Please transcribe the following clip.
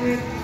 Amen.